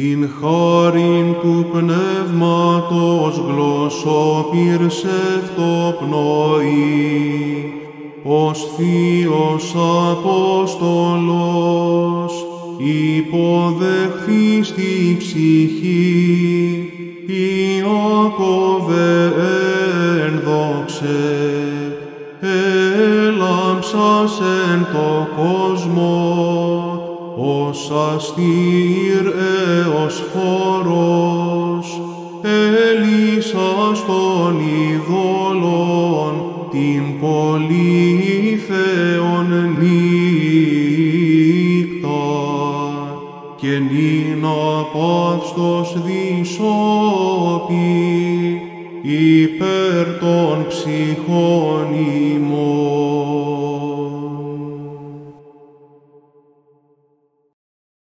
την χάριν του πνεύματος γλωσσοπυρσεύτο πνοή, ως Θείος Απόστολος, υποδεχθείς τη ψυχή, Ιάκωβε εν δόξε, έλαμψας εν το κόσμο, ως αστήρ έως φορός, έλυσας των ειδόλων την πολύθεον νύκτα, και νυν απαύστος δισόπι υπέρ των ψυχών ημών.